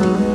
Mm-hmm.